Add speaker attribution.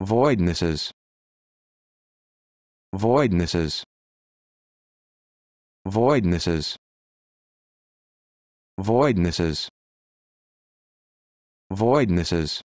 Speaker 1: voidnesses. Voidnesses. Voidnesses. Voidnesses. Voidnesses.